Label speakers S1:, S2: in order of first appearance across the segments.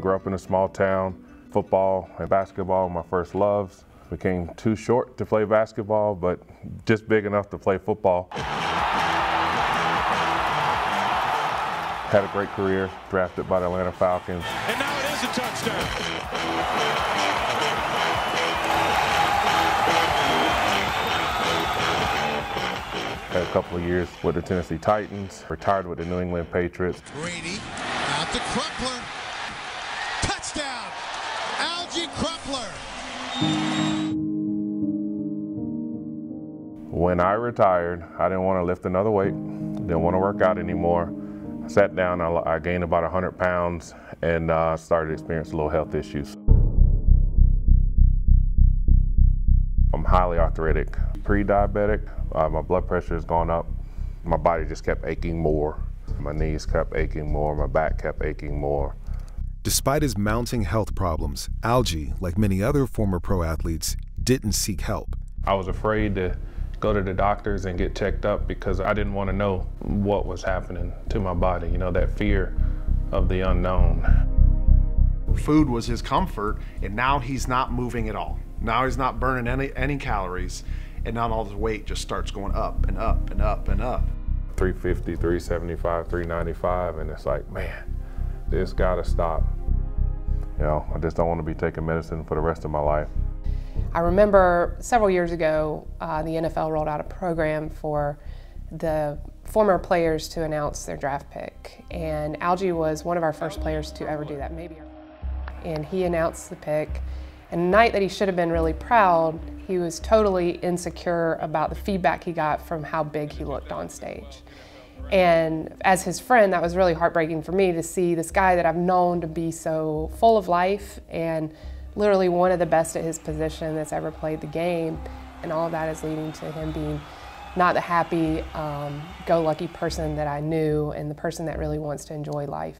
S1: Grew up in a small town. Football and basketball were my first loves. Became too short to play basketball, but just big enough to play football. Had a great career, drafted by the Atlanta Falcons.
S2: And now it is a touchdown.
S1: Had a couple of years with the Tennessee Titans, retired with the New England Patriots.
S3: Brady out to Crumpler.
S1: When I retired, I didn't want to lift another weight, didn't want to work out anymore. I sat down, I, I gained about 100 pounds, and uh, started experiencing little health issues. I'm highly arthritic, pre-diabetic. Uh, my blood pressure has gone up. My body just kept aching more. My knees kept aching more. My back kept aching more.
S4: Despite his mounting health problems, Alge, like many other former pro athletes, didn't seek help.
S1: I was afraid to go to the doctors and get checked up because I didn't want to know what was happening to my body. You know, that fear of the unknown.
S5: Food was his comfort, and now he's not moving at all. Now he's not burning any, any calories, and now all his weight just starts going up and up and up and up.
S1: 350, 375, 395, and it's like, man, this gotta stop. You know, I just don't want to be taking medicine for the rest of my life.
S6: I remember several years ago, uh, the NFL rolled out a program for the former players to announce their draft pick. And Alge was one of our first players to ever do that, maybe. And he announced the pick. And the night that he should have been really proud, he was totally insecure about the feedback he got from how big he looked on stage. And as his friend, that was really heartbreaking for me to see this guy that I've known to be so full of life and literally one of the best at his position that's ever played the game. And all that is leading to him being not the happy, um, go lucky person that I knew and the person that really wants to enjoy life.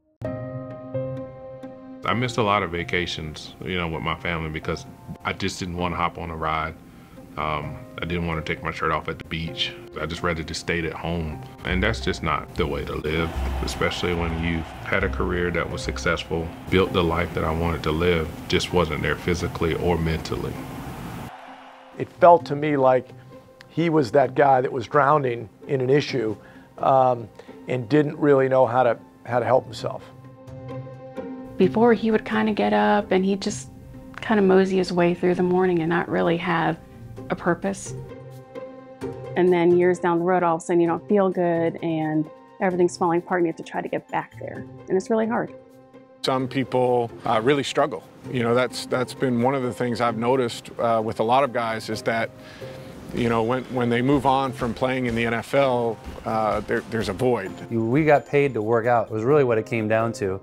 S1: I missed a lot of vacations, you know, with my family because I just didn't want to hop on a ride. Um, I didn't want to take my shirt off at the beach. I just rather just stayed at home. And that's just not the way to live, especially when you've had a career that was successful, built the life that I wanted to live, just wasn't there physically or mentally.
S7: It felt to me like he was that guy that was drowning in an issue um, and didn't really know how to, how to help himself.
S8: Before he would kind of get up and he'd just kind of mosey his way through the morning and not really have a purpose. And then years down the road, all of a sudden you don't feel good and everything's falling apart and you have to try to get back there. And it's really hard.
S9: Some people uh, really struggle. You know, that's, that's been one of the things I've noticed uh, with a lot of guys is that, you know, when, when they move on from playing in the NFL, uh, there, there's a void.
S10: We got paid to work out. It was really what it came down to.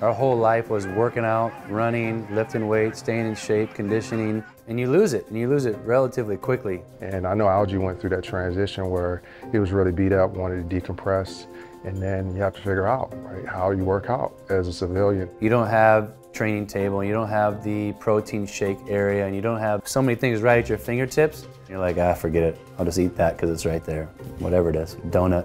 S10: Our whole life was working out, running, lifting weights, staying in shape, conditioning, and you lose it, and you lose it relatively quickly.
S11: And I know Alge went through that transition where he was really beat up, wanted to decompress, and then you have to figure out right, how you work out as a civilian.
S10: You don't have training table, and you don't have the protein shake area, and you don't have so many things right at your fingertips. You're like, ah, forget it. I'll just eat that because it's right there. Whatever it is, donut.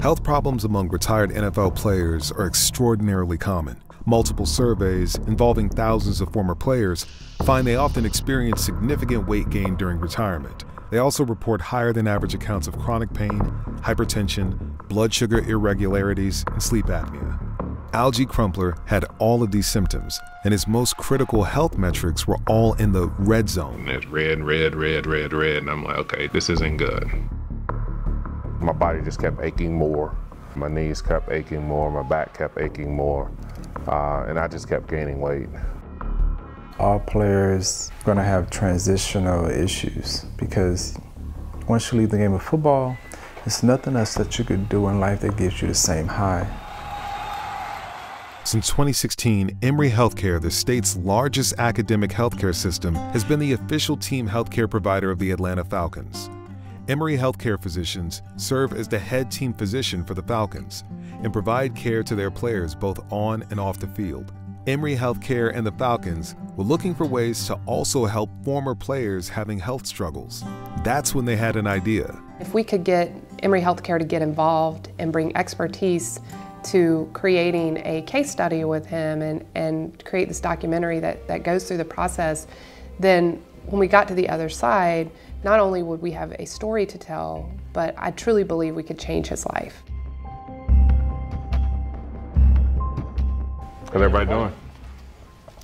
S4: Health problems among retired NFL players are extraordinarily common. Multiple surveys involving thousands of former players find they often experience significant weight gain during retirement. They also report higher than average accounts of chronic pain, hypertension, blood sugar irregularities, and sleep apnea. Alge Crumpler had all of these symptoms, and his most critical health metrics were all in the red zone.
S1: It's red, red, red, red, red, and I'm like, okay, this isn't good. My body just kept aching more. My knees kept aching more. My back kept aching more. Uh, and I just kept gaining weight.
S12: All players are going to have transitional issues because once you leave the game of football, there's nothing else that you could do in life that gives you the same high.
S4: Since 2016, Emory Healthcare, the state's largest academic healthcare system, has been the official team healthcare provider of the Atlanta Falcons. Emory Healthcare physicians serve as the head team physician for the Falcons and provide care to their players both on and off the field. Emory Healthcare and the Falcons were looking for ways to also help former players having health struggles. That's when they had an idea
S6: If we could get Emory Healthcare to get involved and bring expertise to creating a case study with him and, and create this documentary that, that goes through the process, then when we got to the other side, not only would we have a story to tell, but I truly believe we could change his life.
S1: How's everybody doing?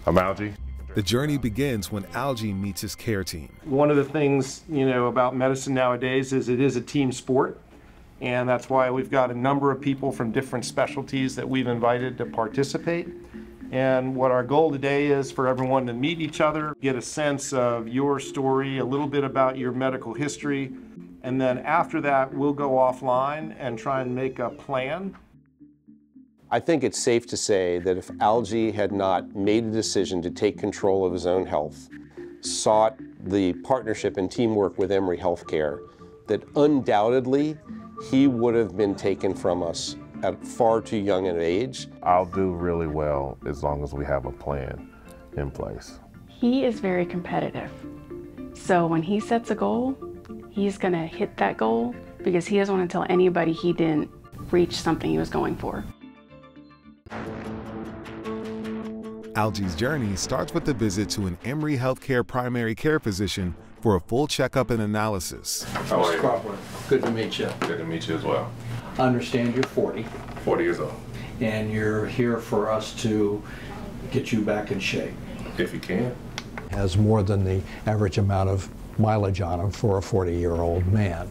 S1: I'm Alge.
S4: The journey begins when Alge meets his care team.
S13: One of the things, you know, about medicine nowadays is it is a team sport. And that's why we've got a number of people from different specialties that we've invited to participate. And what our goal today is for everyone to meet each other, get a sense of your story, a little bit about your medical history. And then after that, we'll go offline and try and make a plan
S14: I think it's safe to say that if Alge had not made a decision to take control of his own health, sought the partnership and teamwork with Emory Healthcare, that undoubtedly he would have been taken from us at far too young an age.
S1: I'll do really well as long as we have a plan in place.
S8: He is very competitive. So when he sets a goal, he's going to hit that goal because he doesn't want to tell anybody he didn't reach something he was going for.
S4: Alge's journey starts with a visit to an Emory Healthcare primary care physician for a full checkup and analysis.
S1: How are you?
S15: Crumpler, good to meet you.
S1: Good to meet you as well.
S15: I understand you're 40.
S1: 40 years old.
S15: And you're here for us to get you back in shape.
S1: If you can.
S16: Has more than the average amount of mileage on him for a 40 year old man.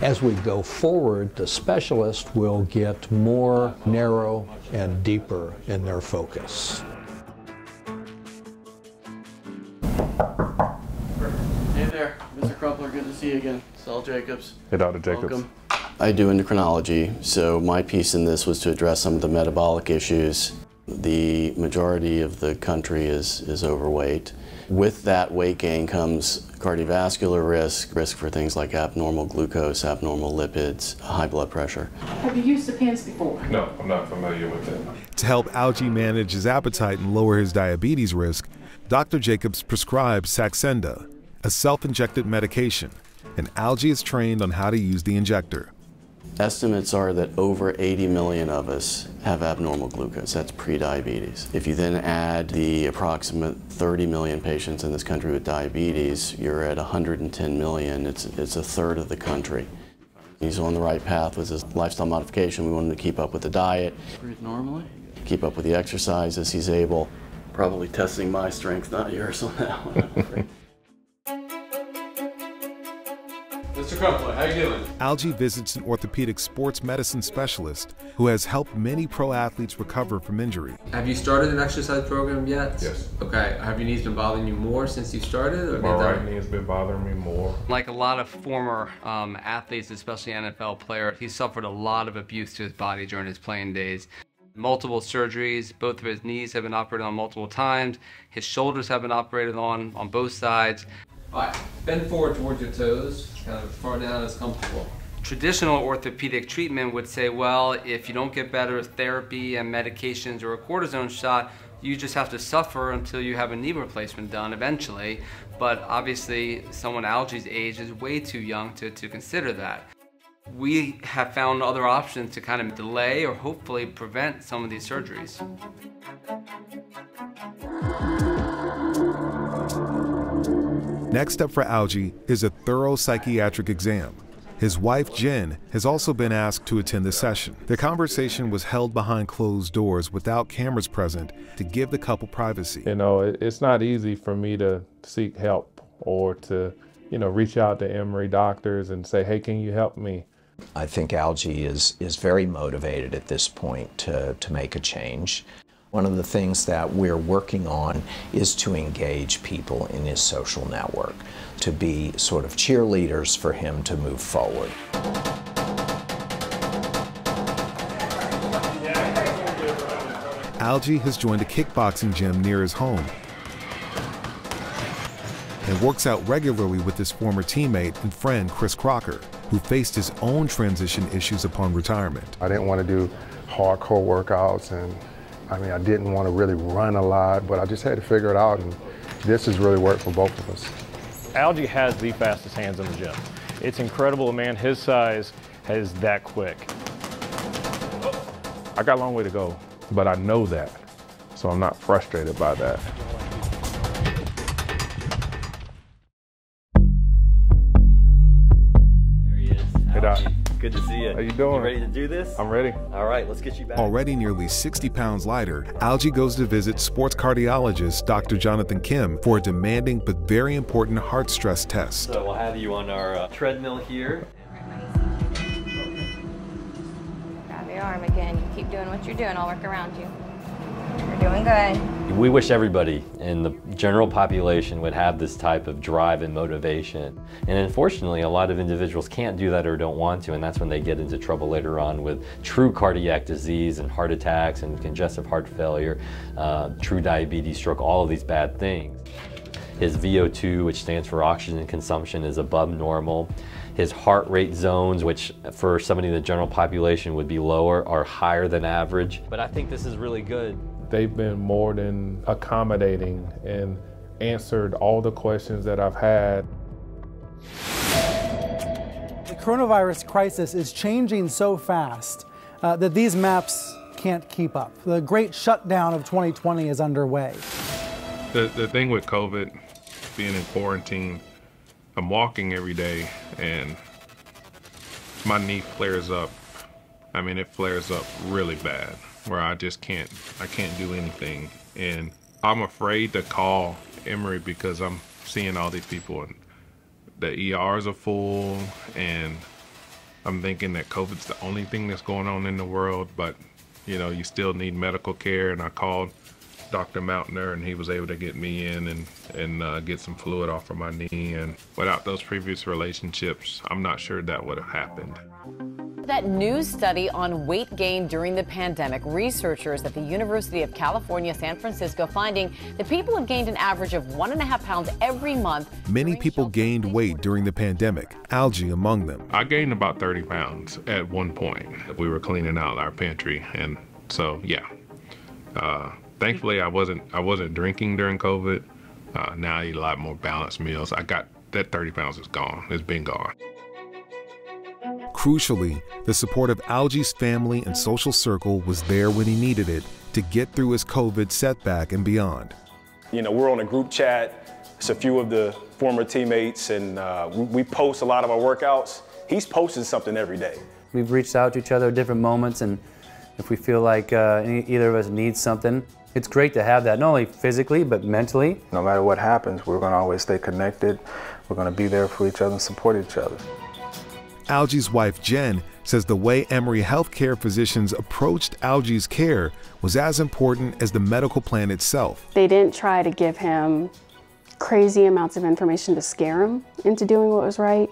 S16: As we go forward, the specialist will get more narrow and deeper in their focus.
S17: Hey there, Mr. Crumpler, good to see you again. Saul Jacobs.
S1: Hey, Dr. Jacobs.
S17: Welcome. I do endocrinology, so my piece in this was to address some of the metabolic issues. The majority of the country is, is overweight. With that weight gain comes cardiovascular risk, risk for things like abnormal glucose, abnormal lipids, high blood pressure.
S18: Have you used the pens before?
S1: No, I'm not familiar with it.
S4: To help Alge manage his appetite and lower his diabetes risk, Dr. Jacobs prescribes Saxenda, a self injected medication, and Alge is trained on how to use the injector.
S17: Estimates are that over 80 million of us have abnormal glucose. That's prediabetes. If you then add the approximate 30 million patients in this country with diabetes, you're at 110 million. It's, it's a third of the country. He's on the right path with his lifestyle modification. We want him to keep up with the diet. Breathe normally. Keep up with the exercise as he's able. Probably testing my strength, not yours on that one.
S19: Mr. Crumpler, how you doing?
S4: Alge visits an orthopedic sports medicine specialist who has helped many pro athletes recover from injury.
S19: Have you started an exercise program yet?
S1: Yes.
S19: Okay. Have your knees been bothering you more since you started? Or
S1: My right knee has been bothering me more.
S20: Like a lot of former um, athletes, especially NFL players, he suffered a lot of abuse to his body during his playing days. Multiple surgeries, both of his knees have been operated on multiple times. His shoulders have been operated on on both sides.
S19: All right, bend forward towards your toes, kind of far down as comfortable.
S20: Traditional orthopedic treatment would say, well, if you don't get better with therapy and medications or a cortisone shot, you just have to suffer until you have a knee replacement done eventually. But obviously, someone Alge's age is way too young to, to consider that. We have found other options to kind of delay or hopefully prevent some of these surgeries.
S4: Next up for Alge is a thorough psychiatric exam. His wife, Jen, has also been asked to attend the session. The conversation was held behind closed doors without cameras present to give the couple privacy.
S1: You know, it's not easy for me to seek help or to, you know, reach out to Emory doctors and say, hey, can you help me?
S21: I think Alge is, is very motivated at this point to, to make a change. One of the things that we're working on is to engage people in his social network, to be sort of cheerleaders for him to move forward.
S4: Alge has joined a kickboxing gym near his home and works out regularly with his former teammate and friend Chris Crocker, who faced his own transition issues upon retirement.
S11: I didn't want to do hardcore workouts and I mean, I didn't want to really run a lot, but I just had to figure it out, and this has really worked for both of us.
S22: Alge has the fastest hands in the gym.
S23: It's incredible a man his size is that quick.
S1: I got a long way to go, but I know that, so I'm not frustrated by that.
S22: Good to see you.
S1: How you doing?
S22: You ready to do this?
S1: I'm ready.
S22: All right, let's get you back.
S4: Already nearly 60 pounds lighter, Alge goes to visit sports cardiologist Dr. Jonathan Kim for a demanding but very important heart stress test.
S22: So we'll have you on our uh, treadmill here.
S24: Grab your arm again. You keep doing what you're doing. I'll work around you. You're doing good.
S22: We wish everybody in the general population would have this type of drive and motivation. And unfortunately, a lot of individuals can't do that or don't want to, and that's when they get into trouble later on with true cardiac disease and heart attacks and congestive heart failure, uh, true diabetes, stroke, all of these bad things. His VO2, which stands for oxygen consumption, is above normal. His heart rate zones, which for somebody in the general population would be lower, are higher than average. But I think this is really good.
S1: They've been more than accommodating and answered all the questions that I've had.
S25: The coronavirus crisis is changing so fast uh, that these maps can't keep up. The great shutdown of 2020 is underway.
S1: The, the thing with COVID, being in quarantine, I'm walking every day and my knee flares up. I mean, it flares up really bad where I just can't, I can't do anything. And I'm afraid to call Emory because I'm seeing all these people and the ERs are full and I'm thinking that COVID's the only thing that's going on in the world, but you know, you still need medical care. And I called Dr. Mautner, and he was able to get me in and, and uh, get some fluid off of my knee. And without those previous relationships, I'm not sure that would have happened.
S26: That new study on weight gain during the pandemic, researchers at the University of California, San Francisco finding that people have gained an average of one and a half pounds every month.
S4: Many people gained weight during the pandemic, Alge among them.
S1: I gained about 30 pounds at one point. We were cleaning out our pantry, and so yeah. Uh, thankfully, I wasn't I wasn't drinking during COVID. Uh, now I eat a lot more balanced meals. I got that 30 pounds is gone. It's been gone.
S4: Crucially, the support of Alge's family and social circle was there when he needed it to get through his COVID setback and beyond.
S27: You know, we're on a group chat. It's a few of the former teammates, and uh, we, we post a lot of our workouts. He's posting something every day.
S10: We've reached out to each other at different moments, and if we feel like uh, either of us needs something, it's great to have that, not only physically, but mentally.
S12: No matter what happens, we're going to always stay connected. We're going to be there for each other and support each other.
S4: Alge's wife, Jen, says the way Emory healthcare physicians approached Alge's care was as important as the medical plan itself.
S8: They didn't try to give him crazy amounts of information to scare him into doing what was right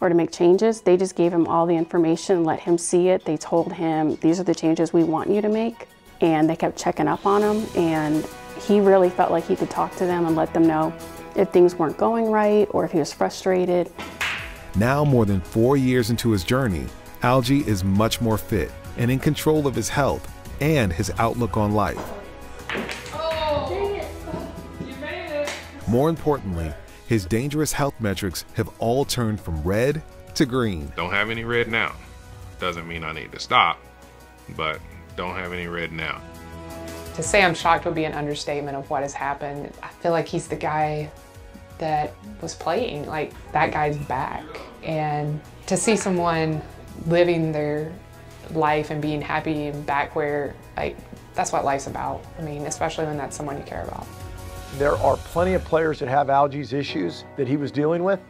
S8: or to make changes. They just gave him all the information, let him see it. They told him, these are the changes we want you to make. And they kept checking up on him. And he really felt like he could talk to them and let them know if things weren't going right or if he was frustrated.
S4: Now, more than four years into his journey, Alge is much more fit and in control of his health and his outlook on life. More importantly, his dangerous health metrics have all turned from red to green.
S1: Don't have any red now. Doesn't mean I need to stop, but don't have any red now.
S6: To say I'm shocked would be an understatement of what has happened. I feel like he's the guy that was playing. Like, that guy's back. And to see someone living their life and being happy and back where, like, that's what life's about. I mean, especially when that's someone you care about.
S7: There are plenty of players that have Alge's issues that he was dealing with,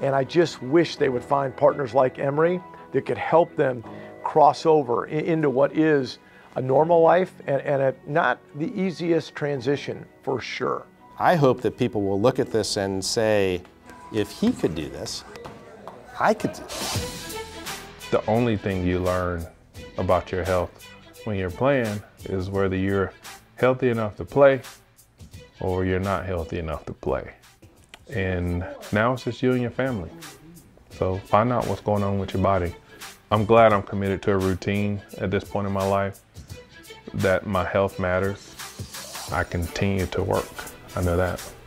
S7: and I just wish they would find partners like Emory that could help them cross over into what is a normal life and, and a, not the easiest transition for sure.
S14: I hope that people will look at this and say, if he could do this, I could do this.
S1: The only thing you learn about your health when you're playing is whether you're healthy enough to play or you're not healthy enough to play. And now it's just you and your family. So find out what's going on with your body. I'm glad I'm committed to a routine at this point in my life, that my health matters. I continue to work. I know that.